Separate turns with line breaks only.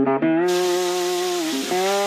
Mm-hmm.